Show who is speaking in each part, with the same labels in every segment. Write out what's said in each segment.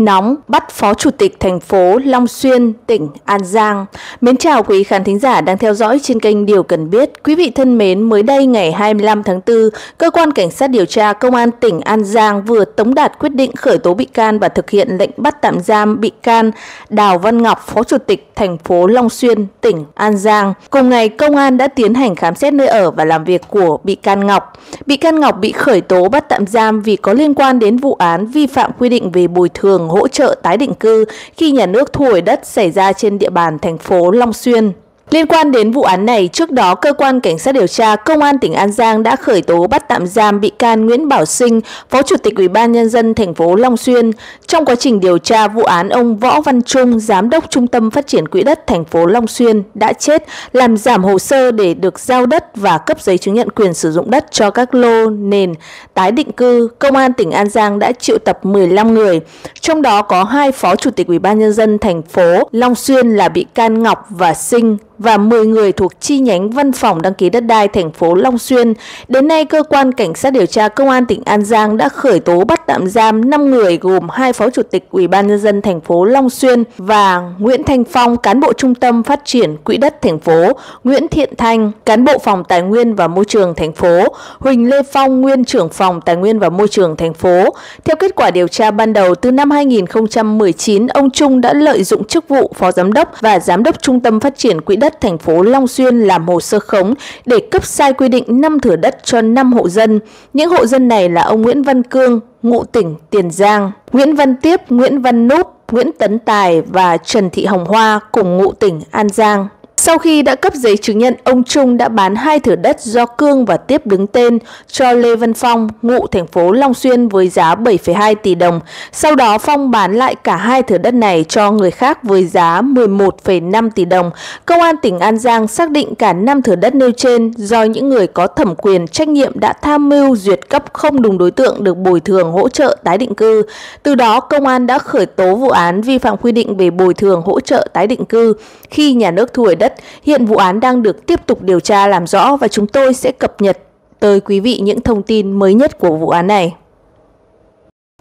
Speaker 1: nóng bắt Phó Chủ tịch thành phố Long Xuyên, tỉnh An Giang. Mến chào quý khán thính giả đang theo dõi trên kênh Điều Cần Biết. Quý vị thân mến, mới đây ngày 25 tháng 4, Cơ quan Cảnh sát điều tra Công an tỉnh An Giang vừa tống đạt quyết định khởi tố bị can và thực hiện lệnh bắt tạm giam bị can Đào Văn Ngọc, Phó Chủ tịch thành phố Long Xuyên, tỉnh An Giang. Cùng ngày, công an đã tiến hành khám xét nơi ở và làm việc của bị can Ngọc. Bị can Ngọc bị khởi tố bắt tạm giam vì có liên quan đến vụ án vi phạm quy định về bồi thường hỗ trợ tái định cư khi nhà nước thu hồi đất xảy ra trên địa bàn thành phố Long Xuyên. Liên quan đến vụ án này, trước đó cơ quan cảnh sát điều tra công an tỉnh An Giang đã khởi tố bắt tạm giam bị can Nguyễn Bảo Sinh, Phó Chủ tịch Ủy ban nhân dân thành phố Long Xuyên trong quá trình điều tra vụ án ông Võ Văn Trung, giám đốc Trung tâm Phát triển Quỹ đất thành phố Long Xuyên đã chết, làm giảm hồ sơ để được giao đất và cấp giấy chứng nhận quyền sử dụng đất cho các lô nền tái định cư. Công an tỉnh An Giang đã triệu tập 15 người, trong đó có hai Phó Chủ tịch Ủy ban nhân dân thành phố Long Xuyên là bị can Ngọc và Sinh và 10 người thuộc chi nhánh văn phòng đăng ký đất đai thành phố Long Xuyên. Đến nay, cơ quan cảnh sát điều tra công an tỉnh An Giang đã khởi tố bắt tạm giam 5 người gồm hai phó chủ tịch Ủy ban nhân dân thành phố Long Xuyên và Nguyễn Thanh Phong, cán bộ trung tâm phát triển quỹ đất thành phố, Nguyễn Thiện Thanh, cán bộ phòng tài nguyên và môi trường thành phố, Huỳnh Lê Phong, nguyên trưởng phòng tài nguyên và môi trường thành phố. Theo kết quả điều tra ban đầu, từ năm 2019, ông Trung đã lợi dụng chức vụ phó giám đốc và giám đốc trung tâm phát triển quỹ đất đất thành phố Long Xuyên làm hồ sơ khống để cấp sai quy định 5 thửa đất cho 5 hộ dân. Những hộ dân này là ông Nguyễn Văn Cương, ngụ tỉnh Tiền Giang, Nguyễn Văn Tiếp, Nguyễn Văn Núp, Nguyễn Tấn Tài và Trần Thị Hồng Hoa cùng ngụ tỉnh An Giang. Sau khi đã cấp giấy chứng nhận, ông Trung đã bán hai thửa đất do Cương và Tiếp đứng tên cho Lê Văn Phong, ngụ thành phố Long Xuyên với giá 7,2 tỷ đồng. Sau đó Phong bán lại cả hai thửa đất này cho người khác với giá 11,5 tỷ đồng. Công an tỉnh An Giang xác định cả năm thửa đất nêu trên do những người có thẩm quyền trách nhiệm đã tham mưu duyệt cấp không đúng đối tượng được bồi thường hỗ trợ tái định cư. Từ đó, công an đã khởi tố vụ án vi phạm quy định về bồi thường hỗ trợ tái định cư khi nhà nước thu hồi đất. Hiện vụ án đang được tiếp tục điều tra làm rõ và chúng tôi sẽ cập nhật tới quý vị những thông tin mới nhất của vụ án này.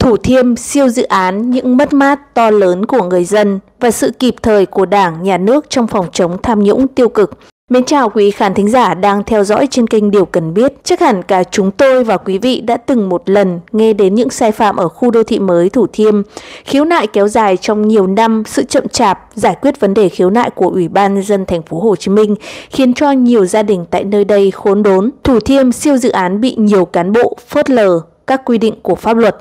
Speaker 1: Thủ Thiêm siêu dự án những mất mát to lớn của người dân và sự kịp thời của Đảng, Nhà nước trong phòng chống tham nhũng tiêu cực. Mến chào quý khán thính giả đang theo dõi trên kênh Điều Cần Biết. Chắc hẳn cả chúng tôi và quý vị đã từng một lần nghe đến những sai phạm ở khu đô thị mới Thủ Thiêm. Khiếu nại kéo dài trong nhiều năm, sự chậm chạp giải quyết vấn đề khiếu nại của Ủy ban nhân dân thành phố Hồ Chí Minh khiến cho nhiều gia đình tại nơi đây khốn đốn. Thủ Thiêm siêu dự án bị nhiều cán bộ phớt lờ các quy định của pháp luật.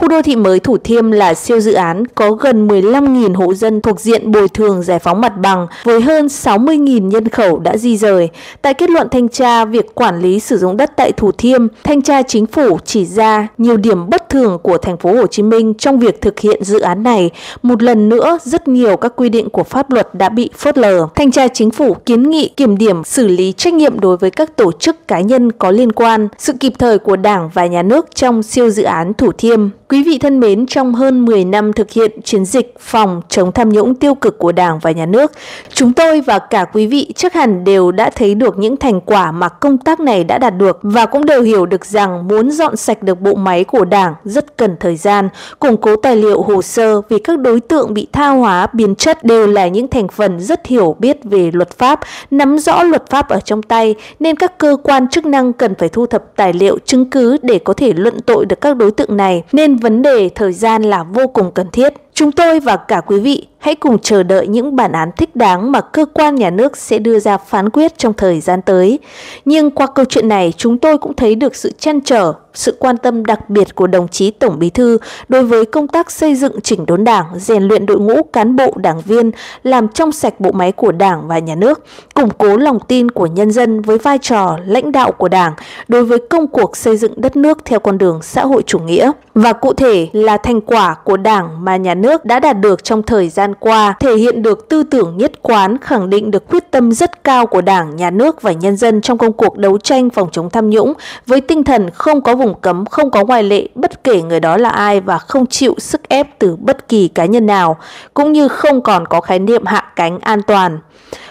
Speaker 1: Khu đô thị mới Thủ Thiêm là siêu dự án có gần 15.000 hộ dân thuộc diện bồi thường giải phóng mặt bằng với hơn 60.000 nhân khẩu đã di rời. Tại kết luận thanh tra việc quản lý sử dụng đất tại Thủ Thiêm, thanh tra chính phủ chỉ ra nhiều điểm bất thường của thành phố Hồ Chí Minh trong việc thực hiện dự án này. Một lần nữa, rất nhiều các quy định của pháp luật đã bị phớt lờ. Thanh tra chính phủ kiến nghị kiểm điểm xử lý trách nhiệm đối với các tổ chức cá nhân có liên quan, sự kịp thời của Đảng và nhà nước trong siêu dự án Thủ Thiêm. Quý vị thân mến, trong hơn 10 năm thực hiện chiến dịch phòng chống tham nhũng tiêu cực của Đảng và Nhà nước, chúng tôi và cả quý vị chắc hẳn đều đã thấy được những thành quả mà công tác này đã đạt được và cũng đều hiểu được rằng muốn dọn sạch được bộ máy của Đảng rất cần thời gian, củng cố tài liệu hồ sơ vì các đối tượng bị tha hóa biến chất đều là những thành phần rất hiểu biết về luật pháp, nắm rõ luật pháp ở trong tay nên các cơ quan chức năng cần phải thu thập tài liệu chứng cứ để có thể luận tội được các đối tượng này. Nên vấn đề thời gian là vô cùng cần thiết. Chúng tôi và cả quý vị hãy cùng chờ đợi những bản án thích đáng mà cơ quan nhà nước sẽ đưa ra phán quyết trong thời gian tới. Nhưng qua câu chuyện này, chúng tôi cũng thấy được sự chăn trở, sự quan tâm đặc biệt của đồng chí Tổng Bí thư đối với công tác xây dựng chỉnh đốn Đảng, rèn luyện đội ngũ cán bộ đảng viên, làm trong sạch bộ máy của Đảng và nhà nước, củng cố lòng tin của nhân dân với vai trò lãnh đạo của Đảng đối với công cuộc xây dựng đất nước theo con đường xã hội chủ nghĩa. Và cụ thể là thành quả của Đảng mà nhà nước đã đạt được trong thời gian qua, thể hiện được tư tưởng nhất quán, khẳng định được quyết tâm rất cao của Đảng, nhà nước và nhân dân trong công cuộc đấu tranh phòng chống tham nhũng với tinh thần không có vùng cấm, không có ngoại lệ bất kể người đó là ai và không chịu sức ép từ bất kỳ cá nhân nào, cũng như không còn có khái niệm hạ cánh an toàn.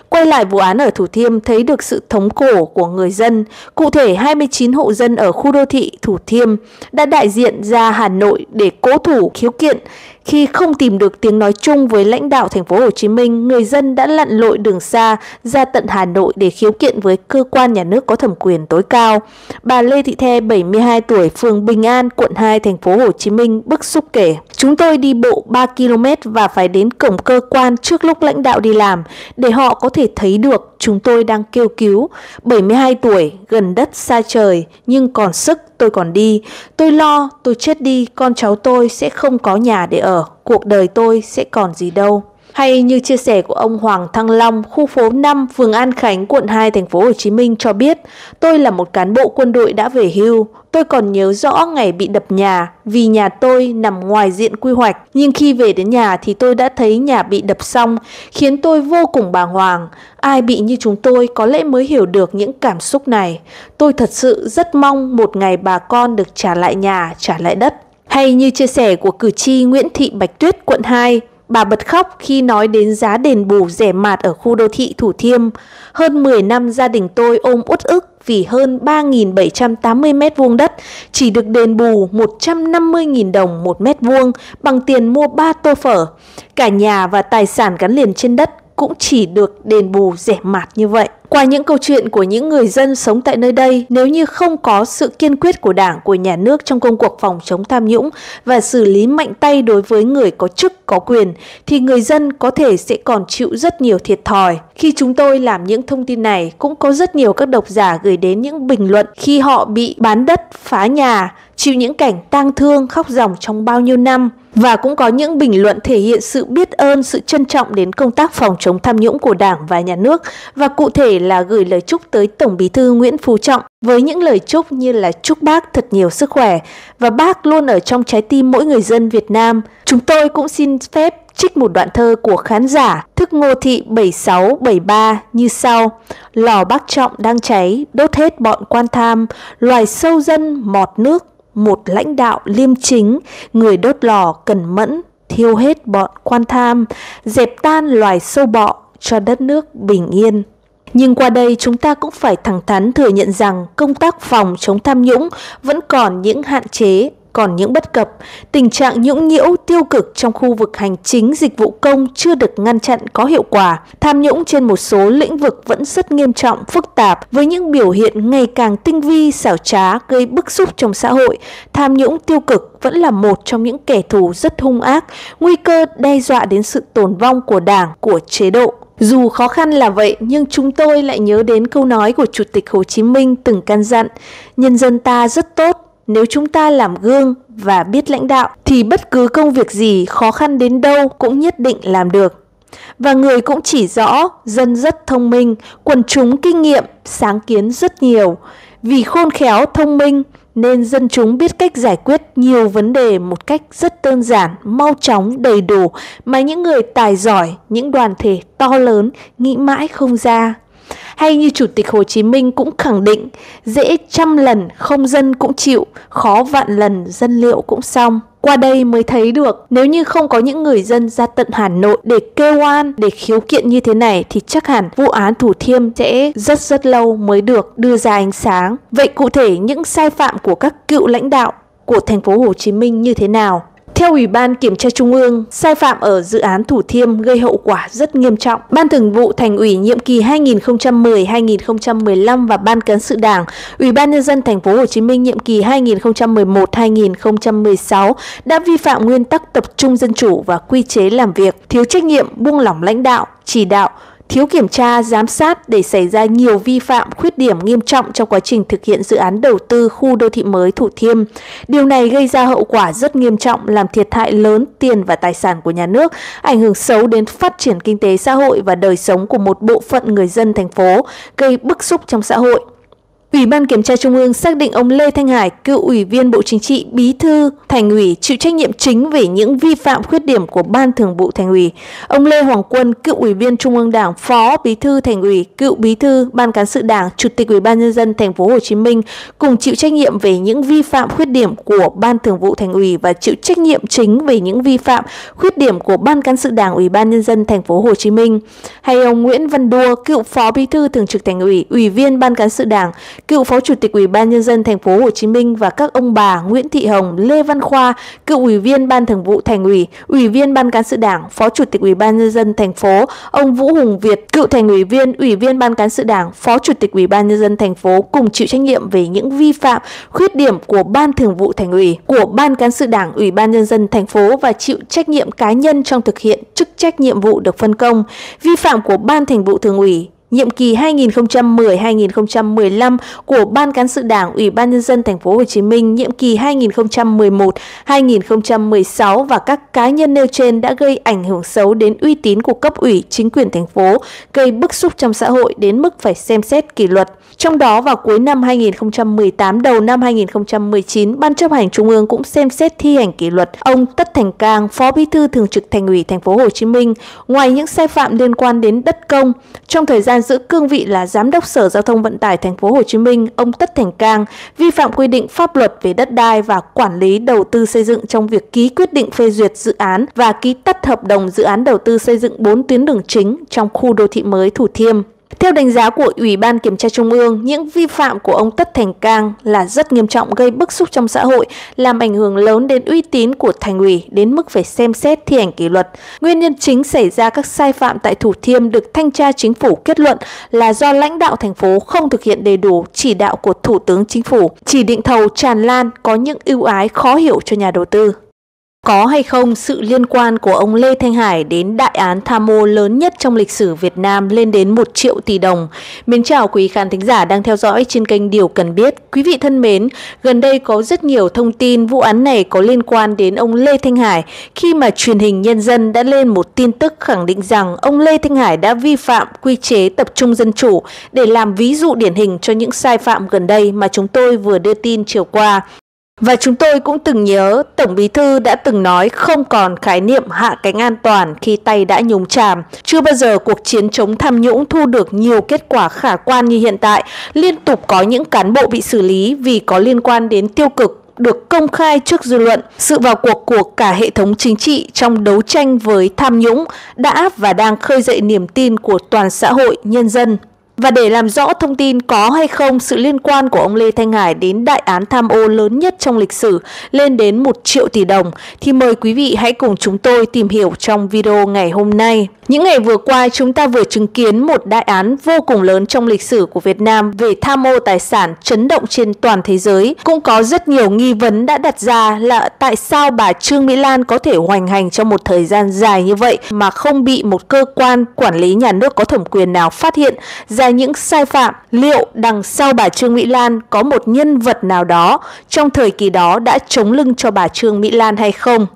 Speaker 1: Quay lại vụ án ở Thủ Thiêm thấy được sự thống cổ của người dân. Cụ thể 29 hộ dân ở khu đô thị Thủ Thiêm đã đại diện ra Hà Nội để cố thủ khiếu kiện khi không tìm được tiếng nói chung với lãnh đạo thành phố Hồ Chí Minh, người dân đã lặn lội đường xa ra tận Hà Nội để khiếu kiện với cơ quan nhà nước có thẩm quyền tối cao. Bà Lê Thị The, 72 tuổi, phường Bình An, quận 2, thành phố Hồ Chí Minh bức xúc kể: "Chúng tôi đi bộ 3 km và phải đến cổng cơ quan trước lúc lãnh đạo đi làm để họ có thể thấy được chúng tôi đang kêu cứu. 72 tuổi, gần đất xa trời nhưng còn sức tôi còn đi. Tôi lo, tôi chết đi, con cháu tôi sẽ không có nhà để ở. Cuộc đời tôi sẽ còn gì đâu. Hay như chia sẻ của ông Hoàng Thăng Long, khu phố 5, phường An Khánh, quận 2, thành phố Hồ Chí Minh cho biết, tôi là một cán bộ quân đội đã về hưu. Tôi còn nhớ rõ ngày bị đập nhà vì nhà tôi nằm ngoài diện quy hoạch. Nhưng khi về đến nhà thì tôi đã thấy nhà bị đập xong, khiến tôi vô cùng bàng hoàng. Ai bị như chúng tôi có lẽ mới hiểu được những cảm xúc này. Tôi thật sự rất mong một ngày bà con được trả lại nhà, trả lại đất. Hay như chia sẻ của cử tri Nguyễn Thị Bạch Tuyết, quận 2, Bà bật khóc khi nói đến giá đền bù rẻ mạt ở khu đô thị Thủ Thiêm. Hơn 10 năm gia đình tôi ôm uất ức vì hơn 3.780 mét vuông đất, chỉ được đền bù 150.000 đồng một mét vuông bằng tiền mua 3 tô phở. Cả nhà và tài sản gắn liền trên đất cũng chỉ được đền bù rẻ mạt như vậy. Qua những câu chuyện của những người dân sống tại nơi đây, nếu như không có sự kiên quyết của Đảng, của nhà nước trong công cuộc phòng chống tham nhũng và xử lý mạnh tay đối với người có chức, có quyền, thì người dân có thể sẽ còn chịu rất nhiều thiệt thòi. Khi chúng tôi làm những thông tin này, cũng có rất nhiều các độc giả gửi đến những bình luận khi họ bị bán đất, phá nhà, chịu những cảnh tang thương khóc ròng trong bao nhiêu năm và cũng có những bình luận thể hiện sự biết ơn, sự trân trọng đến công tác phòng chống tham nhũng của Đảng và nhà nước và cụ thể là gửi lời chúc tới Tổng Bí thư Nguyễn Phú Trọng với những lời chúc như là chúc bác thật nhiều sức khỏe và bác luôn ở trong trái tim mỗi người dân Việt Nam. Chúng tôi cũng xin phép trích một đoạn thơ của khán giả Thức Ngô Thị 7673 như sau. Lò bác trọng đang cháy, đốt hết bọn quan tham, loài sâu dân mọt nước một lãnh đạo liêm chính, người đốt lò cần mẫn, thiêu hết bọn quan tham, dẹp tan loài sâu bọ cho đất nước bình yên. Nhưng qua đây chúng ta cũng phải thẳng thắn thừa nhận rằng công tác phòng chống tham nhũng vẫn còn những hạn chế còn những bất cập, tình trạng nhũng nhiễu tiêu cực trong khu vực hành chính dịch vụ công chưa được ngăn chặn có hiệu quả. Tham nhũng trên một số lĩnh vực vẫn rất nghiêm trọng, phức tạp với những biểu hiện ngày càng tinh vi, xảo trá, gây bức xúc trong xã hội. Tham nhũng tiêu cực vẫn là một trong những kẻ thù rất hung ác, nguy cơ đe dọa đến sự tồn vong của đảng, của chế độ. Dù khó khăn là vậy, nhưng chúng tôi lại nhớ đến câu nói của Chủ tịch Hồ Chí Minh từng căn dặn, nhân dân ta rất tốt, nếu chúng ta làm gương và biết lãnh đạo thì bất cứ công việc gì khó khăn đến đâu cũng nhất định làm được. Và người cũng chỉ rõ dân rất thông minh, quần chúng kinh nghiệm, sáng kiến rất nhiều. Vì khôn khéo thông minh nên dân chúng biết cách giải quyết nhiều vấn đề một cách rất đơn giản, mau chóng, đầy đủ mà những người tài giỏi, những đoàn thể to lớn nghĩ mãi không ra hay như Chủ tịch Hồ Chí Minh cũng khẳng định, dễ trăm lần không dân cũng chịu, khó vạn lần dân liệu cũng xong. Qua đây mới thấy được nếu như không có những người dân ra tận Hà Nội để kêu oan, để khiếu kiện như thế này thì chắc hẳn vụ án Thủ Thiêm sẽ rất rất lâu mới được đưa ra ánh sáng. Vậy cụ thể những sai phạm của các cựu lãnh đạo của thành phố Hồ Chí Minh như thế nào? Theo Ủy ban Kiểm tra Trung ương, sai phạm ở dự án Thủ Thiêm gây hậu quả rất nghiêm trọng. Ban Thường vụ Thành ủy nhiệm kỳ 2010-2015 và Ban cán sự Đảng, Ủy ban nhân dân thành phố Hồ Chí Minh nhiệm kỳ 2011-2016 đã vi phạm nguyên tắc tập trung dân chủ và quy chế làm việc, thiếu trách nhiệm, buông lỏng lãnh đạo, chỉ đạo, thiếu kiểm tra, giám sát để xảy ra nhiều vi phạm, khuyết điểm nghiêm trọng trong quá trình thực hiện dự án đầu tư khu đô thị mới Thủ Thiêm. Điều này gây ra hậu quả rất nghiêm trọng, làm thiệt hại lớn tiền và tài sản của nhà nước, ảnh hưởng xấu đến phát triển kinh tế xã hội và đời sống của một bộ phận người dân thành phố, gây bức xúc trong xã hội. Ủy ban Kiểm tra Trung ương xác định ông Lê Thanh Hải, cựu ủy viên Bộ Chính trị, bí thư Thành ủy chịu trách nhiệm chính về những vi phạm khuyết điểm của Ban Thường vụ Thành ủy. Ông Lê Hoàng Quân, cựu ủy viên Trung ương Đảng, phó bí thư Thành ủy, cựu bí thư Ban cán sự Đảng, Chủ tịch Ủy ban nhân dân thành phố Hồ Chí Minh cùng chịu trách nhiệm về những vi phạm khuyết điểm của Ban Thường vụ Thành ủy và chịu trách nhiệm chính về những vi phạm khuyết điểm của Ban cán sự Đảng Ủy ban nhân dân thành phố Hồ Chí Minh. Hay ông Nguyễn Văn Đua, cựu phó bí thư thường trực Thành ủy, ủy viên Ban cán sự Đảng, cựu Phó Chủ tịch Ủy ban nhân dân thành phố Hồ Chí Minh và các ông bà Nguyễn Thị Hồng, Lê Văn Khoa, cựu Ủy viên Ban Thường vụ Thành ủy, Ủy viên Ban cán sự Đảng, Phó Chủ tịch Ủy ban nhân dân thành phố, ông Vũ Hùng Việt, cựu Thành ủy viên, Ủy viên Ban cán sự Đảng, Phó Chủ tịch Ủy ban nhân dân thành phố cùng chịu trách nhiệm về những vi phạm, khuyết điểm của Ban Thường vụ Thành ủy, của Ban cán sự Đảng, Ủy ban nhân dân thành phố và chịu trách nhiệm cá nhân trong thực hiện chức trách nhiệm vụ được phân công, vi phạm của Ban Thường vụ Thường ủy, nhiệm kỳ 2010-2015 của Ban cán sự Đảng Ủy ban nhân dân thành phố Hồ Chí Minh nhiệm kỳ 2011-2016 và các cá nhân nêu trên đã gây ảnh hưởng xấu đến uy tín của cấp ủy chính quyền thành phố, gây bức xúc trong xã hội đến mức phải xem xét kỷ luật. Trong đó vào cuối năm 2018 đầu năm 2019, Ban chấp hành Trung ương cũng xem xét thi hành kỷ luật ông Tất Thành Cang, Phó Bí thư Thường trực Thành ủy thành phố Hồ Chí Minh, ngoài những sai phạm liên quan đến đất công trong thời gian giữ cương vị là Giám đốc Sở Giao thông Vận tải Thành phố Hồ Chí Minh, ông Tất Thành Cang vi phạm quy định pháp luật về đất đai và quản lý đầu tư xây dựng trong việc ký quyết định phê duyệt dự án và ký tắt hợp đồng dự án đầu tư xây dựng 4 tuyến đường chính trong khu đô thị mới Thủ Thiêm. Theo đánh giá của Ủy ban Kiểm tra Trung ương, những vi phạm của ông Tất Thành Cang là rất nghiêm trọng gây bức xúc trong xã hội, làm ảnh hưởng lớn đến uy tín của thành ủy đến mức phải xem xét thi hành kỷ luật. Nguyên nhân chính xảy ra các sai phạm tại Thủ Thiêm được thanh tra chính phủ kết luận là do lãnh đạo thành phố không thực hiện đầy đủ chỉ đạo của Thủ tướng Chính phủ, chỉ định thầu tràn lan có những ưu ái khó hiểu cho nhà đầu tư. Có hay không sự liên quan của ông Lê Thanh Hải đến đại án tham mô lớn nhất trong lịch sử Việt Nam lên đến 1 triệu tỷ đồng? Mến chào quý khán thính giả đang theo dõi trên kênh Điều Cần Biết. Quý vị thân mến, gần đây có rất nhiều thông tin vụ án này có liên quan đến ông Lê Thanh Hải khi mà truyền hình nhân dân đã lên một tin tức khẳng định rằng ông Lê Thanh Hải đã vi phạm quy chế tập trung dân chủ để làm ví dụ điển hình cho những sai phạm gần đây mà chúng tôi vừa đưa tin chiều qua. Và chúng tôi cũng từng nhớ Tổng Bí Thư đã từng nói không còn khái niệm hạ cánh an toàn khi tay đã nhúng chàm. Chưa bao giờ cuộc chiến chống tham nhũng thu được nhiều kết quả khả quan như hiện tại. Liên tục có những cán bộ bị xử lý vì có liên quan đến tiêu cực được công khai trước dư luận. Sự vào cuộc của cả hệ thống chính trị trong đấu tranh với tham nhũng đã và đang khơi dậy niềm tin của toàn xã hội, nhân dân. Và để làm rõ thông tin có hay không sự liên quan của ông Lê Thanh Hải đến đại án tham ô lớn nhất trong lịch sử lên đến 1 triệu tỷ đồng, thì mời quý vị hãy cùng chúng tôi tìm hiểu trong video ngày hôm nay. Những ngày vừa qua, chúng ta vừa chứng kiến một đại án vô cùng lớn trong lịch sử của Việt Nam về tham ô tài sản chấn động trên toàn thế giới. Cũng có rất nhiều nghi vấn đã đặt ra là tại sao bà Trương Mỹ Lan có thể hoành hành trong một thời gian dài như vậy mà không bị một cơ quan quản lý nhà nước có thẩm quyền nào phát hiện ra những sai phạm. Liệu đằng sau bà Trương Mỹ Lan có một nhân vật nào đó trong thời kỳ đó đã chống lưng cho bà Trương Mỹ Lan hay không?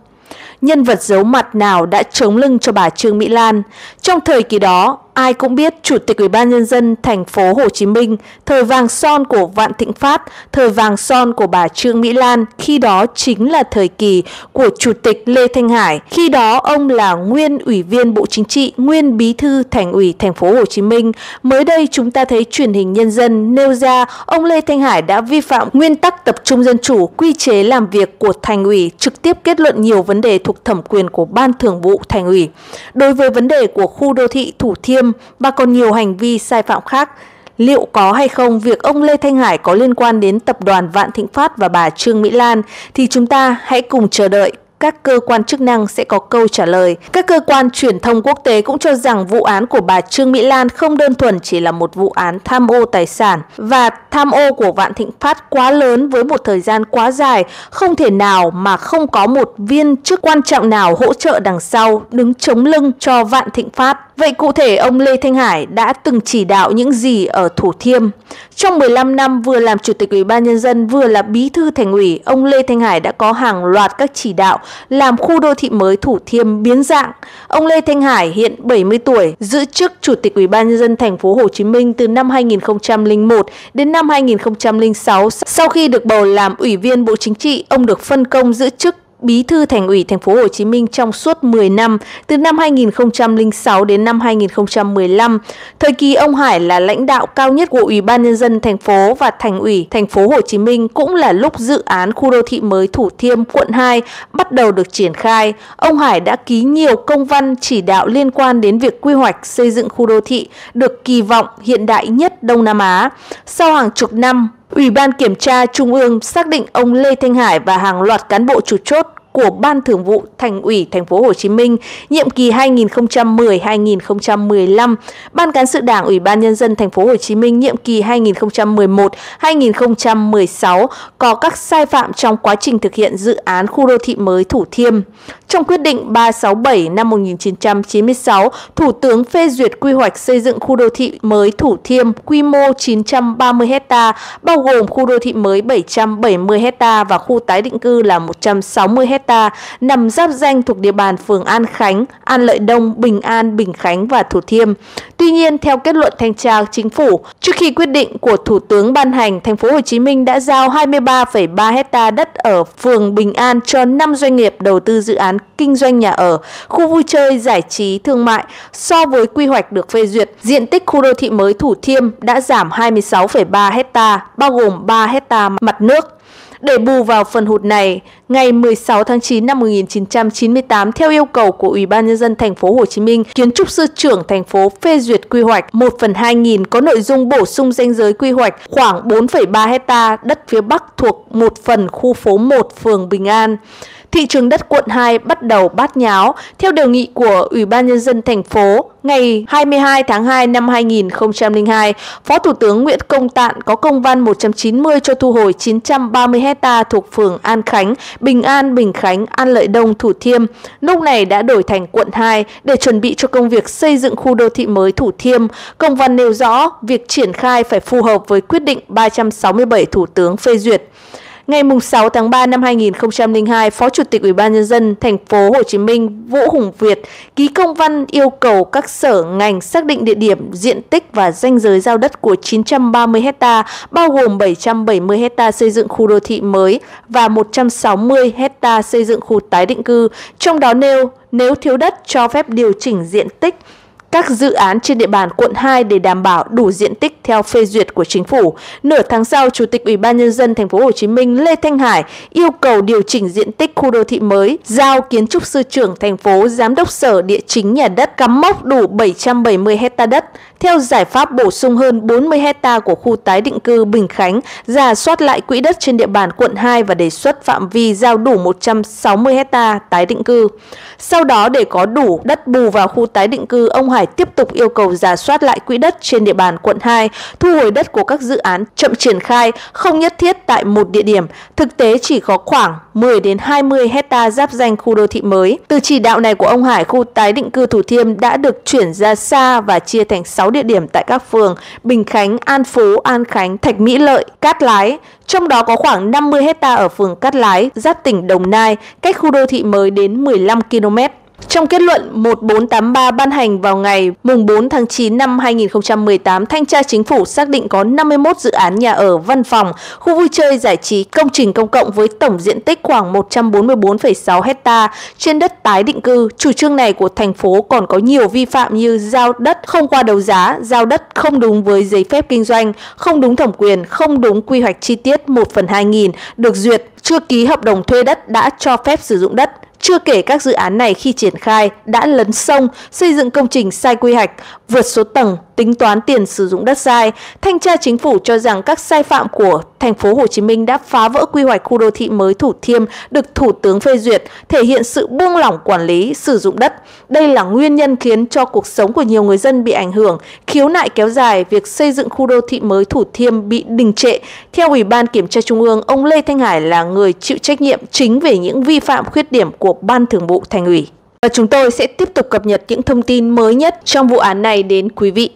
Speaker 1: nhân vật giấu mặt nào đã chống lưng cho bà Trương Mỹ Lan. Trong thời kỳ đó, ai cũng biết Chủ tịch Ủy ban nhân dân thành phố Hồ Chí Minh, thời vàng son của Vạn Thịnh Phát, thời vàng son của bà Trương Mỹ Lan, khi đó chính là thời kỳ của Chủ tịch Lê Thanh Hải. Khi đó ông là nguyên ủy viên Bộ Chính trị, nguyên bí thư Thành ủy thành phố Hồ Chí Minh. Mới đây chúng ta thấy truyền hình nhân dân nêu ra ông Lê Thanh Hải đã vi phạm nguyên tắc tập trung dân chủ, quy chế làm việc của Thành ủy, trực tiếp kết luận nhiều vấn đề thuộc thẩm quyền của Ban Thường vụ Thành ủy. Đối với vấn đề của khu đô thị Thủ Thiêm Liêm và còn nhiều hành vi sai phạm khác. Liệu có hay không việc ông Lê Thanh Hải có liên quan đến tập đoàn Vạn Thịnh Phát và bà Trương Mỹ Lan thì chúng ta hãy cùng chờ đợi các cơ quan chức năng sẽ có câu trả lời. Các cơ quan truyền thông quốc tế cũng cho rằng vụ án của bà Trương Mỹ Lan không đơn thuần chỉ là một vụ án tham ô tài sản và tham ô của Vạn Thịnh Phát quá lớn với một thời gian quá dài, không thể nào mà không có một viên chức quan trọng nào hỗ trợ đằng sau đứng chống lưng cho Vạn Thịnh Phát. Vậy cụ thể ông Lê Thanh Hải đã từng chỉ đạo những gì ở Thủ Thiêm? Trong 15 năm vừa làm Chủ tịch Ủy ban Nhân dân vừa là Bí thư Thành ủy, ông Lê Thanh Hải đã có hàng loạt các chỉ đạo làm khu đô thị mới Thủ Thiêm biến dạng. Ông Lê Thanh Hải hiện 70 tuổi, giữ chức Chủ tịch Ủy ban Nhân dân thành phố Hồ Chí Minh từ năm 2001 đến năm 2006. Sau khi được bầu làm Ủy viên Bộ Chính trị, ông được phân công giữ chức Bí thư Thành ủy Thành phố Hồ Chí Minh trong suốt 10 năm, từ năm 2006 đến năm 2015. Thời kỳ ông Hải là lãnh đạo cao nhất của Ủy ban nhân dân thành phố và Thành ủy Thành phố Hồ Chí Minh cũng là lúc dự án khu đô thị mới Thủ Thiêm quận 2 bắt đầu được triển khai. Ông Hải đã ký nhiều công văn chỉ đạo liên quan đến việc quy hoạch xây dựng khu đô thị được kỳ vọng hiện đại nhất Đông Nam Á. Sau hàng chục năm, Ủy ban Kiểm tra Trung ương xác định ông Lê Thanh Hải và hàng loạt cán bộ chủ chốt của Ban Thường vụ Thành ủy Thành phố Hồ Chí Minh nhiệm kỳ 2010-2015, Ban cán sự Đảng Ủy ban nhân dân Thành phố Hồ Chí Minh nhiệm kỳ 2011-2016 có các sai phạm trong quá trình thực hiện dự án khu đô thị mới Thủ Thiêm. Trong quyết định 367 năm 1996, Thủ tướng phê duyệt quy hoạch xây dựng khu đô thị mới Thủ Thiêm quy mô 930 ha bao gồm khu đô thị mới 770 ha và khu tái định cư là 160 ha nằm giáp danh thuộc địa bàn phường An Khánh, An Lợi Đông, Bình An, Bình Khánh và Thủ Thiêm. Tuy nhiên, theo kết luận thanh tra chính phủ, trước khi quyết định của Thủ tướng ban hành, thành phố Hồ Chí Minh đã giao 23,3 ha đất ở phường Bình An cho 5 doanh nghiệp đầu tư dự án kinh doanh nhà ở, khu vui chơi, giải trí, thương mại. So với quy hoạch được phê duyệt, diện tích khu đô thị mới Thủ Thiêm đã giảm 26,3 hecta, bao gồm 3 hecta mặt nước. Để bù vào phần hụt này, ngày 16 tháng 9 năm 1998 theo yêu cầu của Ủy ban nhân dân thành phố Hồ Chí Minh, kiến trúc sư trưởng thành phố phê duyệt quy hoạch 1 phần 2 nghìn có nội dung bổ sung danh giới quy hoạch khoảng 4,3 hecta đất phía Bắc thuộc một phần khu phố 1 phường Bình An thị trường đất quận 2 bắt đầu bát nháo. Theo đề nghị của Ủy ban Nhân dân thành phố, ngày 22 tháng 2 năm 2002, Phó Thủ tướng Nguyễn Công Tạn có công văn 190 cho thu hồi 930 hecta thuộc phường An Khánh, Bình An, Bình Khánh, An Lợi Đông, Thủ Thiêm. Lúc này đã đổi thành quận 2 để chuẩn bị cho công việc xây dựng khu đô thị mới Thủ Thiêm. Công văn nêu rõ việc triển khai phải phù hợp với quyết định 367 Thủ tướng phê duyệt. Ngày 6 tháng 3 năm 2002, Phó Chủ tịch Ủy ban nhân dân thành phố Hồ Chí Minh Vũ Hùng Việt ký công văn yêu cầu các sở ngành xác định địa điểm, diện tích và danh giới giao đất của 930 hecta, bao gồm 770 hecta xây dựng khu đô thị mới và 160 hecta xây dựng khu tái định cư. Trong đó nêu nếu thiếu đất cho phép điều chỉnh diện tích các dự án trên địa bàn quận 2 để đảm bảo đủ diện tích theo phê duyệt của chính phủ. Nửa tháng sau, Chủ tịch Ủy ban nhân dân thành phố Hồ Chí Minh Lê Thanh Hải yêu cầu điều chỉnh diện tích khu đô thị mới, giao kiến trúc sư trưởng thành phố, giám đốc sở địa chính nhà đất cắm mốc đủ 770 hecta đất theo giải pháp bổ sung hơn 40 hecta của khu tái định cư Bình Khánh, giả soát lại quỹ đất trên địa bàn quận 2 và đề xuất phạm vi giao đủ 160 hecta tái định cư. Sau đó để có đủ đất bù vào khu tái định cư, ông Hải tiếp tục yêu cầu giả soát lại quỹ đất trên địa bàn quận 2, thu hồi đất của các dự án chậm triển khai, không nhất thiết tại một địa điểm, thực tế chỉ có khoảng 10 đến 20 hecta giáp danh khu đô thị mới. Từ chỉ đạo này của ông Hải, khu tái định cư Thủ Thiêm đã được chuyển ra xa và chia thành 6 địa điểm tại các phường Bình Khánh, An Phú, An Khánh, Thạch Mỹ Lợi, Cát Lái, trong đó có khoảng 50 hecta ở phường Cát Lái, giáp tỉnh Đồng Nai, cách khu đô thị mới đến 15 km. Trong kết luận 1483 ban hành vào ngày 4 tháng 9 năm 2018, Thanh tra Chính phủ xác định có 51 dự án nhà ở, văn phòng, khu vui chơi giải trí, công trình công cộng với tổng diện tích khoảng 144,6 hecta trên đất tái định cư. Chủ trương này của thành phố còn có nhiều vi phạm như giao đất không qua đấu giá, giao đất không đúng với giấy phép kinh doanh, không đúng thẩm quyền, không đúng quy hoạch chi tiết 1 phần 2 nghìn, được duyệt, chưa ký hợp đồng thuê đất đã cho phép sử dụng đất chưa kể các dự án này khi triển khai đã lấn sông, xây dựng công trình sai quy hoạch, vượt số tầng, tính toán tiền sử dụng đất sai. Thanh tra chính phủ cho rằng các sai phạm của thành phố Hồ Chí Minh đã phá vỡ quy hoạch khu đô thị mới Thủ Thiêm được Thủ tướng phê duyệt, thể hiện sự buông lỏng quản lý sử dụng đất. Đây là nguyên nhân khiến cho cuộc sống của nhiều người dân bị ảnh hưởng, khiếu nại kéo dài, việc xây dựng khu đô thị mới Thủ Thiêm bị đình trệ. Theo Ủy ban Kiểm tra Trung ương, ông Lê Thanh Hải là người chịu trách nhiệm chính về những vi phạm khuyết điểm của Ban Thường vụ Thành ủy. Và chúng tôi sẽ tiếp tục cập nhật những thông tin mới nhất trong vụ án này đến quý vị.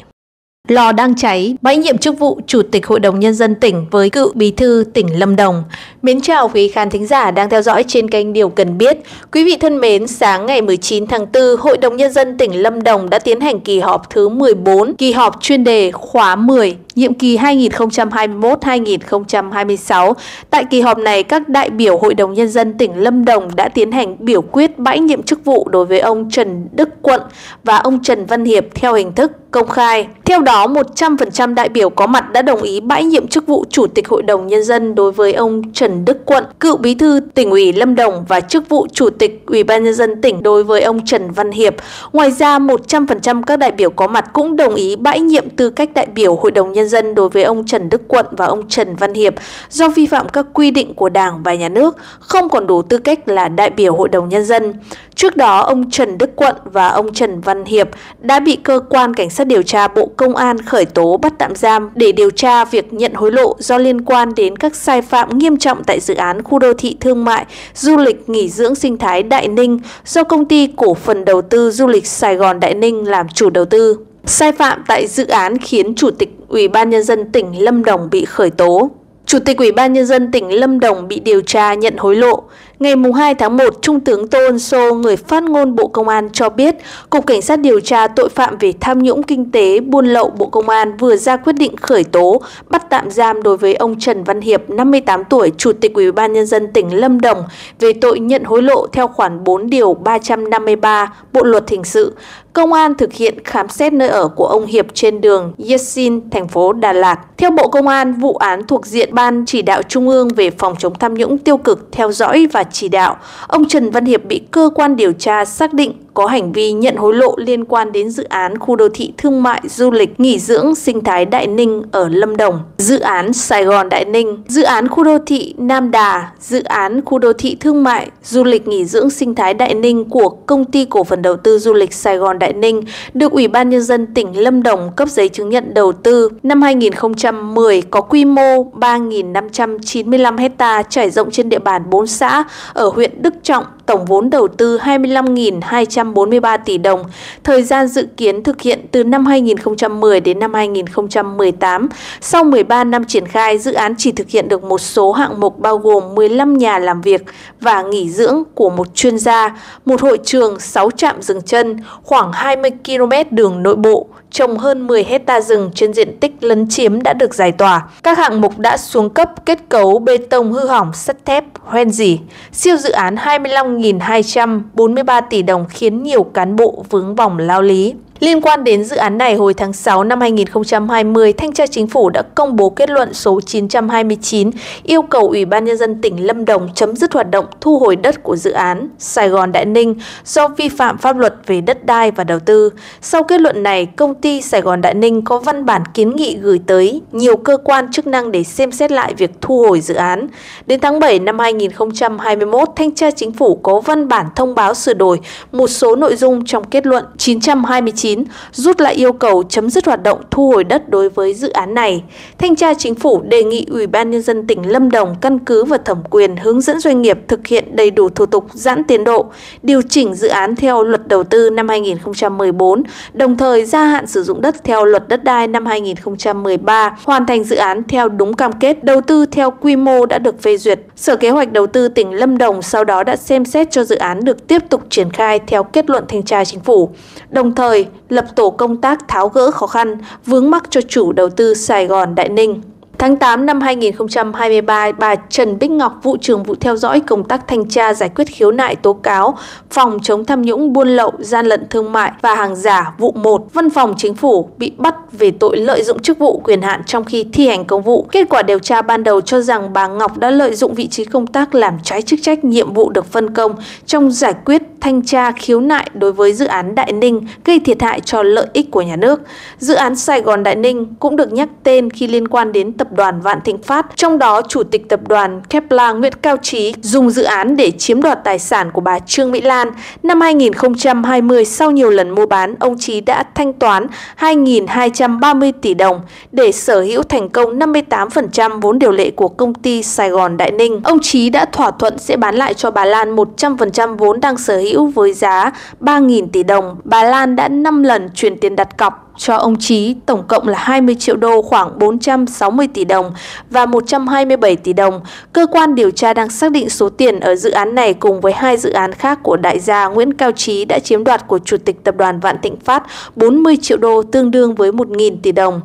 Speaker 1: Lò đang cháy, bãi nhiệm chức vụ Chủ tịch Hội đồng Nhân dân tỉnh với cựu bí thư tỉnh Lâm Đồng. Mến chào quý khán thính giả đang theo dõi trên kênh Điều Cần Biết. Quý vị thân mến, sáng ngày 19 tháng 4, Hội đồng Nhân dân tỉnh Lâm Đồng đã tiến hành kỳ họp thứ 14, kỳ họp chuyên đề khóa 10 nhiệm kỳ 2021-2026. Tại kỳ họp này, các đại biểu Hội đồng Nhân dân tỉnh Lâm Đồng đã tiến hành biểu quyết bãi nhiệm chức vụ đối với ông Trần Đức Quận và ông Trần Văn Hiệp theo hình thức công khai. Theo đó, 100% đại biểu có mặt đã đồng ý bãi nhiệm chức vụ Chủ tịch Hội đồng Nhân dân đối với ông Trần Đức Quận, cựu bí thư tỉnh ủy Lâm Đồng và chức vụ Chủ tịch Ủy ban Nhân dân tỉnh đối với ông Trần Văn Hiệp. Ngoài ra, 100% các đại biểu có mặt cũng đồng ý bãi nhiệm tư cách đại biểu Hội đồng Nhân dân đối với ông Trần Đức Quận và ông Trần Văn Hiệp do vi phạm các quy định của Đảng và Nhà nước, không còn đủ tư cách là đại biểu Hội đồng Nhân dân. Trước đó, ông Trần Đức Quận và ông Trần Văn Hiệp đã bị cơ quan cảnh sát điều tra Bộ Công an khởi tố bắt tạm giam để điều tra việc nhận hối lộ do liên quan đến các sai phạm nghiêm trọng tại dự án khu đô thị thương mại, du lịch nghỉ dưỡng sinh thái Đại Ninh do công ty cổ phần đầu tư du lịch Sài Gòn Đại Ninh làm chủ đầu tư. Sai phạm tại dự án khiến Chủ tịch Ủy ban Nhân dân tỉnh Lâm Đồng bị khởi tố. Chủ tịch Ủy ban Nhân dân tỉnh Lâm Đồng bị điều tra nhận hối lộ. Ngày 2 tháng 1, Trung tướng Tô Ân Sô, người phát ngôn Bộ Công an cho biết, Cục Cảnh sát điều tra tội phạm về tham nhũng kinh tế, buôn lậu Bộ Công an vừa ra quyết định khởi tố, bắt tạm giam đối với ông Trần Văn Hiệp, 58 tuổi, Chủ tịch Ủy ban Nhân dân tỉnh Lâm Đồng về tội nhận hối lộ theo khoản 4 điều 353 Bộ Luật Hình sự. Công an thực hiện khám xét nơi ở của ông Hiệp trên đường Yesin, thành phố Đà Lạt. Theo Bộ Công an, vụ án thuộc diện Ban Chỉ đạo Trung ương về phòng chống tham nhũng tiêu cực theo dõi và chỉ đạo, ông Trần Văn Hiệp bị cơ quan điều tra xác định có hành vi nhận hối lộ liên quan đến dự án khu đô thị thương mại du lịch nghỉ dưỡng sinh thái Đại Ninh ở Lâm Đồng, dự án Sài Gòn Đại Ninh, dự án khu đô thị Nam Đà, dự án khu đô thị thương mại du lịch nghỉ dưỡng sinh thái Đại Ninh của công ty cổ phần đầu tư du lịch Sài Gòn Đại Ninh được Ủy ban nhân dân tỉnh Lâm Đồng cấp giấy chứng nhận đầu tư. Năm 2010 có quy mô 3.595 ha trải rộng trên địa bàn 4 xã ở huyện Đức Trọng, tổng vốn đầu tư 25.243 tỷ đồng. Thời gian dự kiến thực hiện từ năm 2010 đến năm 2018. Sau 13 năm triển khai, dự án chỉ thực hiện được một số hạng mục bao gồm 15 nhà làm việc và nghỉ dưỡng của một chuyên gia, một hội trường, 6 trạm dừng chân, khoảng 20 km đường nội bộ, trồng hơn 10 hecta rừng trên diện tích lấn chiếm đã được giải tỏa. Các hạng mục đã xuống cấp kết cấu bê tông hư hỏng sắt thép, hoen dỉ. Siêu dự án 25.243 tỷ đồng khiến nhiều cán bộ vướng vòng lao lý. Liên quan đến dự án này, hồi tháng 6 năm 2020, Thanh tra Chính phủ đã công bố kết luận số 929 yêu cầu Ủy ban Nhân dân tỉnh Lâm Đồng chấm dứt hoạt động thu hồi đất của dự án Sài Gòn Đại Ninh do vi phạm pháp luật về đất đai và đầu tư. Sau kết luận này, công ty Sài Gòn Đại Ninh có văn bản kiến nghị gửi tới nhiều cơ quan chức năng để xem xét lại việc thu hồi dự án. Đến tháng 7 năm 2021, Thanh tra Chính phủ có văn bản thông báo sửa đổi một số nội dung trong kết luận 929 2019 rút lại yêu cầu chấm dứt hoạt động thu hồi đất đối với dự án này. Thanh tra Chính phủ đề nghị Ủy ban Nhân dân tỉnh Lâm Đồng căn cứ vào thẩm quyền hướng dẫn doanh nghiệp thực hiện đầy đủ thủ tục giãn tiến độ, điều chỉnh dự án theo luật đầu tư năm 2014, đồng thời gia hạn sử dụng đất theo luật đất đai năm 2013, hoàn thành dự án theo đúng cam kết đầu tư theo quy mô đã được phê duyệt. Sở Kế hoạch Đầu tư tỉnh Lâm Đồng sau đó đã xem xét cho dự án được tiếp tục triển khai theo kết luận thanh tra chính phủ. Đồng thời, lập tổ công tác tháo gỡ khó khăn, vướng mắc cho chủ đầu tư Sài Gòn Đại Ninh. Tháng 8 năm 2023, bà Trần Bích Ngọc, vụ trưởng vụ theo dõi công tác thanh tra giải quyết khiếu nại tố cáo, phòng chống tham nhũng buôn lậu, gian lận thương mại và hàng giả vụ 1, văn phòng chính phủ bị bắt về tội lợi dụng chức vụ quyền hạn trong khi thi hành công vụ. Kết quả điều tra ban đầu cho rằng bà Ngọc đã lợi dụng vị trí công tác làm trái chức trách nhiệm vụ được phân công trong giải quyết thanh tra khiếu nại đối với dự án Đại Ninh gây thiệt hại cho lợi ích của nhà nước. Dự án Sài Gòn Đại Ninh cũng được nhắc tên khi liên quan đến tập tập đoàn Vạn Thịnh Phát, trong đó chủ tịch tập đoàn Kepler Nguyễn Cao Trí dùng dự án để chiếm đoạt tài sản của bà Trương Mỹ Lan. Năm 2020 sau nhiều lần mua bán, ông Trí đã thanh toán 2.230 tỷ đồng để sở hữu thành công 58% vốn điều lệ của công ty Sài Gòn Đại Ninh. Ông Trí đã thỏa thuận sẽ bán lại cho bà Lan 100% vốn đang sở hữu với giá 3.000 tỷ đồng. Bà Lan đã 5 lần chuyển tiền đặt cọc cho ông Trí tổng cộng là 20 triệu đô khoảng 460 tỷ đồng và 127 tỷ đồng. Cơ quan điều tra đang xác định số tiền ở dự án này cùng với hai dự án khác của đại gia Nguyễn Cao Trí đã chiếm đoạt của Chủ tịch Tập đoàn Vạn Thịnh Phát 40 triệu đô tương đương với 1.000 tỷ đồng.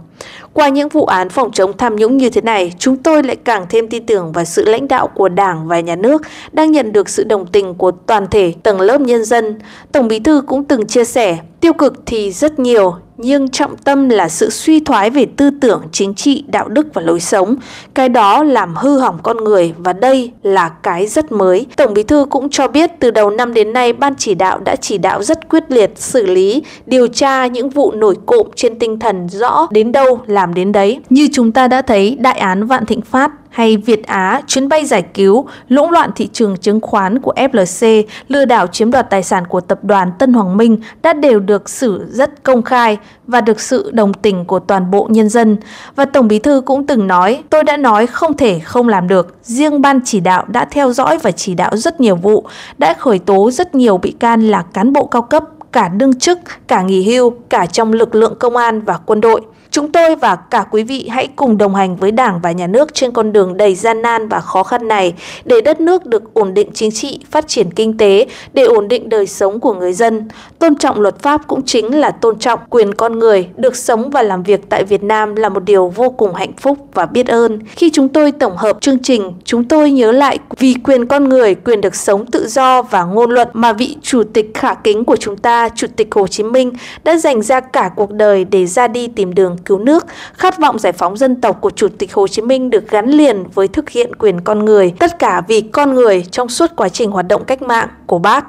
Speaker 1: Qua những vụ án phòng chống tham nhũng như thế này, chúng tôi lại càng thêm tin tưởng vào sự lãnh đạo của Đảng và Nhà nước đang nhận được sự đồng tình của toàn thể tầng lớp nhân dân. Tổng Bí thư cũng từng chia sẻ, tiêu cực thì rất nhiều, nhưng trọng tâm là sự suy thoái về tư tưởng, chính trị, đạo đức và lối sống. Cái đó làm hư hỏng con người và đây là cái rất mới. Tổng Bí thư cũng cho biết từ đầu năm đến nay ban chỉ đạo đã chỉ đạo rất quyết liệt xử lý, điều tra những vụ nổi cộm trên tinh thần rõ đến đâu làm đến đấy. Như chúng ta đã thấy đại án Vạn Thịnh Phát hay Việt Á, chuyến bay giải cứu, lũng loạn thị trường chứng khoán của FLC, lừa đảo chiếm đoạt tài sản của tập đoàn Tân Hoàng Minh đã đều được xử rất công khai và được sự đồng tình của toàn bộ nhân dân. Và Tổng Bí thư cũng từng nói, tôi đã nói không thể không làm được. Riêng ban chỉ đạo đã theo dõi và chỉ đạo rất nhiều vụ, đã khởi tố rất nhiều bị can là cán bộ cao cấp, cả đương chức, cả nghỉ hưu, cả trong lực lượng công an và quân đội. Chúng tôi và cả quý vị hãy cùng đồng hành với Đảng và Nhà nước trên con đường đầy gian nan và khó khăn này để đất nước được ổn định chính trị, phát triển kinh tế, để ổn định đời sống của người dân. Tôn trọng luật pháp cũng chính là tôn trọng quyền con người, được sống và làm việc tại Việt Nam là một điều vô cùng hạnh phúc và biết ơn. Khi chúng tôi tổng hợp chương trình, chúng tôi nhớ lại vì quyền con người, quyền được sống tự do và ngôn luận mà vị chủ tịch khả kính của chúng ta, Chủ tịch Hồ Chí Minh đã dành ra cả cuộc đời để ra đi tìm đường cứu nước, khát vọng giải phóng dân tộc của Chủ tịch Hồ Chí Minh được gắn liền với thực hiện quyền con người, tất cả vì con người trong suốt quá trình hoạt động cách mạng của bác.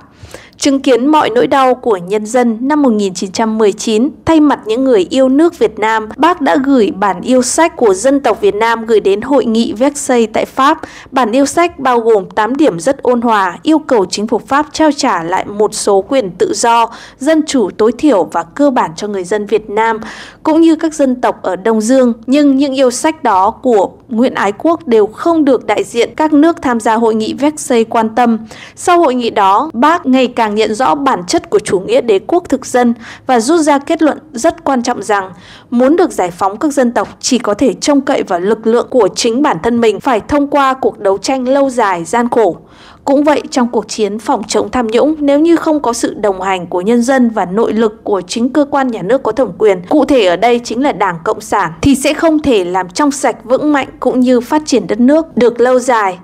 Speaker 1: Chứng kiến mọi nỗi đau của nhân dân năm 1919, thay mặt những người yêu nước Việt Nam, bác đã gửi bản yêu sách của dân tộc Việt Nam gửi đến hội nghị Versailles tại Pháp. Bản yêu sách bao gồm 8 điểm rất ôn hòa, yêu cầu chính phủ Pháp trao trả lại một số quyền tự do, dân chủ tối thiểu và cơ bản cho người dân Việt Nam, cũng như các dân tộc ở Đông Dương. Nhưng những yêu sách đó của Nguyễn Ái Quốc đều không được đại diện các nước tham gia hội nghị Versailles quan tâm. Sau hội nghị đó, bác ngày càng càng nhận rõ bản chất của chủ nghĩa đế quốc thực dân và rút ra kết luận rất quan trọng rằng muốn được giải phóng các dân tộc chỉ có thể trông cậy vào lực lượng của chính bản thân mình phải thông qua cuộc đấu tranh lâu dài gian khổ. Cũng vậy trong cuộc chiến phòng chống tham nhũng, nếu như không có sự đồng hành của nhân dân và nội lực của chính cơ quan nhà nước có thẩm quyền, cụ thể ở đây chính là Đảng Cộng sản, thì sẽ không thể làm trong sạch vững mạnh cũng như phát triển đất nước được lâu dài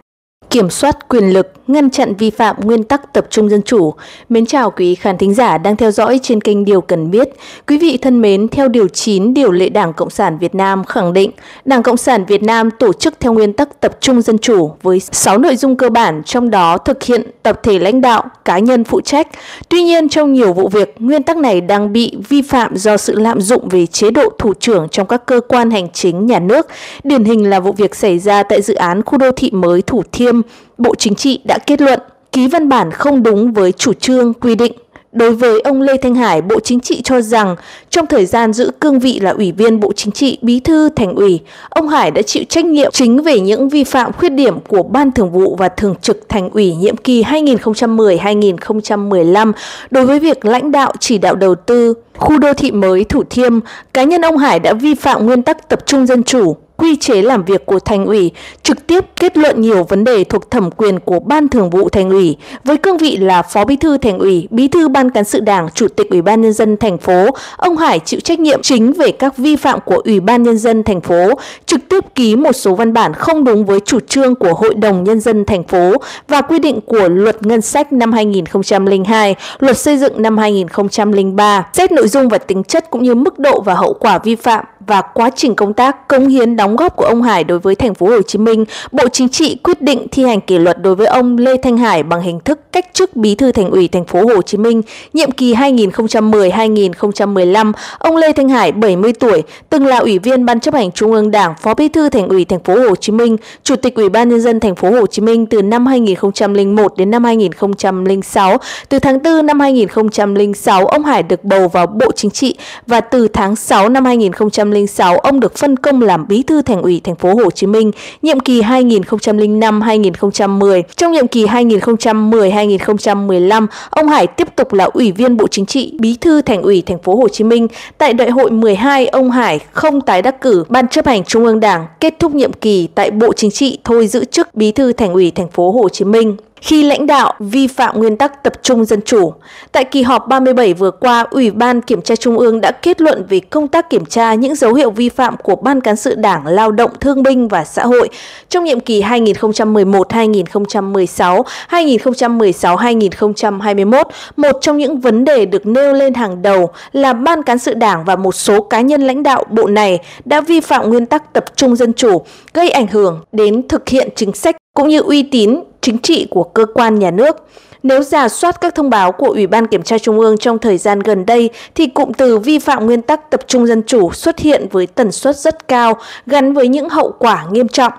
Speaker 1: kiểm soát quyền lực, ngăn chặn vi phạm nguyên tắc tập trung dân chủ. Mến chào quý khán thính giả đang theo dõi trên kênh Điều Cần Biết. Quý vị thân mến, theo Điều 9 Điều lệ Đảng Cộng sản Việt Nam khẳng định, Đảng Cộng sản Việt Nam tổ chức theo nguyên tắc tập trung dân chủ với 6 nội dung cơ bản, trong đó thực hiện tập thể lãnh đạo, cá nhân phụ trách. Tuy nhiên, trong nhiều vụ việc, nguyên tắc này đang bị vi phạm do sự lạm dụng về chế độ thủ trưởng trong các cơ quan hành chính nhà nước. Điển hình là vụ việc xảy ra tại dự án khu đô thị mới Thủ Thiêm Bộ Chính trị đã kết luận ký văn bản không đúng với chủ trương quy định. Đối với ông Lê Thanh Hải, Bộ Chính trị cho rằng trong thời gian giữ cương vị là Ủy viên Bộ Chính trị, Bí thư Thành ủy, ông Hải đã chịu trách nhiệm chính về những vi phạm khuyết điểm của Ban Thường vụ và Thường trực Thành ủy nhiệm kỳ 2010-2015 đối với việc lãnh đạo chỉ đạo đầu tư khu đô thị mới Thủ Thiêm. Cá nhân ông Hải đã vi phạm nguyên tắc tập trung dân chủ, quy chế làm việc của thành ủy, trực tiếp kết luận nhiều vấn đề thuộc thẩm quyền của Ban Thường vụ Thành ủy với cương vị là Phó Bí thư Thành ủy, Bí thư Ban cán sự Đảng, Chủ tịch Ủy ban nhân dân thành phố. Ông Hải chịu trách nhiệm chính về các vi phạm của Ủy ban nhân dân thành phố, trực tiếp ký một số văn bản không đúng với chủ trương của Hội đồng nhân dân thành phố và quy định của Luật Ngân sách năm 2002, Luật xây dựng năm 2003. Xét nội dung và tính chất cũng như mức độ và hậu quả vi phạm và quá trình công tác công hiến đóng góp của ông Hải đối với thành phố Hồ Chí Minh, Bộ Chính trị quyết định thi hành kỷ luật đối với ông Lê Thanh Hải bằng hình thức cách chức Bí thư Thành ủy thành phố Hồ Chí Minh nhiệm kỳ 2010-2015. Ông Lê Thanh Hải 70 tuổi, từng là ủy viên Ban chấp hành Trung ương Đảng, Phó Bí thư Thành ủy thành phố Hồ Chí Minh, Chủ tịch Ủy ban nhân dân thành phố Hồ Chí Minh từ năm 2001 đến năm 2006. Từ tháng 4 năm 2006, ông Hải được bầu vào Bộ Chính trị và từ tháng 6 năm 2006 2006, ông được phân công làm Bí thư Thành ủy Thành phố Hồ Chí Minh nhiệm kỳ 2005-2010. Trong nhiệm kỳ 2010-2015, ông Hải tiếp tục là Ủy viên Bộ Chính trị, Bí thư Thành ủy Thành phố Hồ Chí Minh. Tại đại hội 12, ông Hải không tái đắc cử Ban chấp hành Trung ương Đảng, kết thúc nhiệm kỳ tại Bộ Chính trị thôi giữ chức Bí thư Thành ủy Thành phố Hồ Chí Minh khi lãnh đạo vi phạm nguyên tắc tập trung dân chủ. Tại kỳ họp 37 vừa qua, Ủy ban Kiểm tra Trung ương đã kết luận về công tác kiểm tra những dấu hiệu vi phạm của Ban Cán sự Đảng Lao động Thương binh và Xã hội trong nhiệm kỳ 2011-2016, 2016-2021. Một trong những vấn đề được nêu lên hàng đầu là Ban Cán sự Đảng và một số cá nhân lãnh đạo bộ này đã vi phạm nguyên tắc tập trung dân chủ, gây ảnh hưởng đến thực hiện chính sách cũng như uy tín chính trị của cơ quan nhà nước. Nếu giả soát các thông báo của Ủy ban Kiểm tra Trung ương trong thời gian gần đây, thì cụm từ vi phạm nguyên tắc tập trung dân chủ xuất hiện với tần suất rất cao, gắn với những hậu quả nghiêm trọng.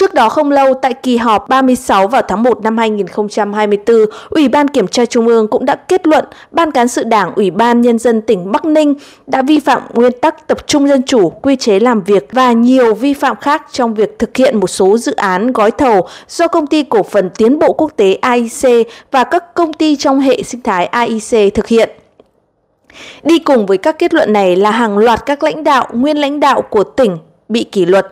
Speaker 1: Trước đó không lâu, tại kỳ họp 36 vào tháng 1 năm 2024, Ủy ban Kiểm tra Trung ương cũng đã kết luận Ban Cán sự Đảng Ủy ban Nhân dân tỉnh Bắc Ninh đã vi phạm nguyên tắc tập trung dân chủ, quy chế làm việc và nhiều vi phạm khác trong việc thực hiện một số dự án gói thầu do Công ty Cổ phần Tiến bộ Quốc tế AIC và các công ty trong hệ sinh thái AIC thực hiện. Đi cùng với các kết luận này là hàng loạt các lãnh đạo, nguyên lãnh đạo của tỉnh bị kỷ luật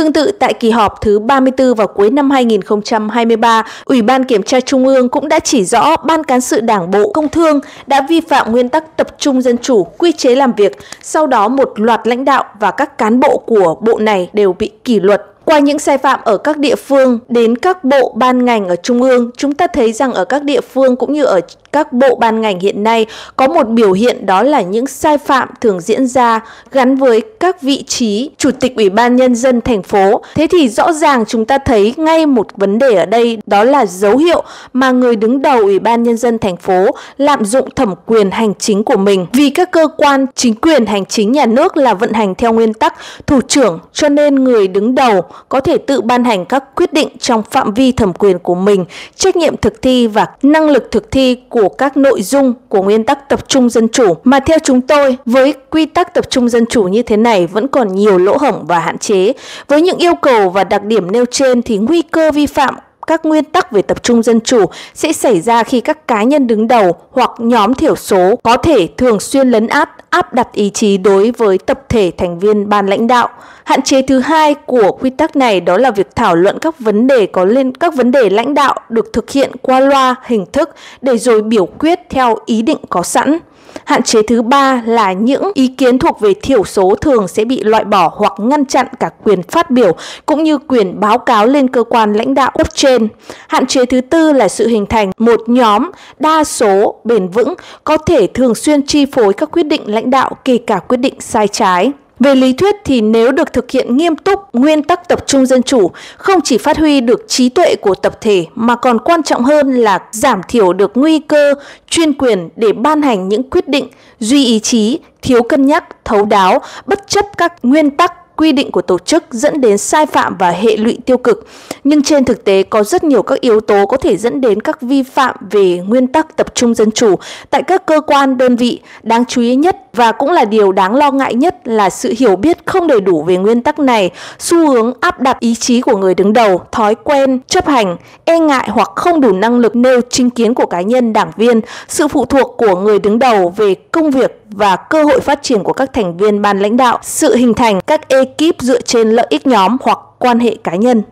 Speaker 1: Tương tự tại kỳ họp thứ 34 vào cuối năm 2023, Ủy ban Kiểm tra Trung ương cũng đã chỉ rõ Ban Cán sự Đảng Bộ Công Thương đã vi phạm nguyên tắc tập trung dân chủ, quy chế làm việc. Sau đó một loạt lãnh đạo và các cán bộ của bộ này đều bị kỷ luật qua những sai phạm ở các địa phương đến các bộ ban ngành ở trung ương, chúng ta thấy rằng ở các địa phương cũng như ở các bộ ban ngành hiện nay có một biểu hiện đó là những sai phạm thường diễn ra gắn với các vị trí chủ tịch ủy ban nhân dân thành phố. Thế thì rõ ràng chúng ta thấy ngay một vấn đề ở đây đó là dấu hiệu mà người đứng đầu ủy ban nhân dân thành phố lạm dụng thẩm quyền hành chính của mình. Vì các cơ quan chính quyền hành chính nhà nước là vận hành theo nguyên tắc thủ trưởng cho nên người đứng đầu có thể tự ban hành các quyết định trong phạm vi thẩm quyền của mình, trách nhiệm thực thi và năng lực thực thi của các nội dung của nguyên tắc tập trung dân chủ. Mà theo chúng tôi, với quy tắc tập trung dân chủ như thế này vẫn còn nhiều lỗ hổng và hạn chế. Với những yêu cầu và đặc điểm nêu trên thì nguy cơ vi phạm các nguyên tắc về tập trung dân chủ sẽ xảy ra khi các cá nhân đứng đầu hoặc nhóm thiểu số có thể thường xuyên lấn át, áp đặt ý chí đối với tập thể thành viên ban lãnh đạo. Hạn chế thứ hai của quy tắc này đó là việc thảo luận các vấn đề có liên, các vấn đề lãnh đạo được thực hiện qua loa, hình thức để rồi biểu quyết theo ý định có sẵn. Hạn chế thứ ba là những ý kiến thuộc về thiểu số thường sẽ bị loại bỏ hoặc ngăn chặn cả quyền phát biểu cũng như quyền báo cáo lên cơ quan lãnh đạo cấp trên. Hạn chế thứ tư là sự hình thành một nhóm đa số bền vững có thể thường xuyên chi phối các quyết định lãnh đạo kể cả quyết định sai trái. Về lý thuyết thì nếu được thực hiện nghiêm túc nguyên tắc tập trung dân chủ, không chỉ phát huy được trí tuệ của tập thể mà còn quan trọng hơn là giảm thiểu được nguy cơ chuyên quyền để ban hành những quyết định duy ý chí, thiếu cân nhắc, thấu đáo, bất chấp các nguyên tắc quy định của tổ chức dẫn đến sai phạm và hệ lụy tiêu cực. Nhưng trên thực tế có rất nhiều các yếu tố có thể dẫn đến các vi phạm về nguyên tắc tập trung dân chủ tại các cơ quan đơn vị. Đáng chú ý nhất và cũng là điều đáng lo ngại nhất là sự hiểu biết không đầy đủ về nguyên tắc này, xu hướng áp đặt ý chí của người đứng đầu, thói quen, chấp hành, e ngại hoặc không đủ năng lực nêu chính kiến của cá nhân đảng viên, sự phụ thuộc của người đứng đầu về công việc và cơ hội phát triển của các thành viên ban lãnh đạo, sự hình thành các ekip dựa trên lợi ích nhóm hoặc quan hệ cá nhân.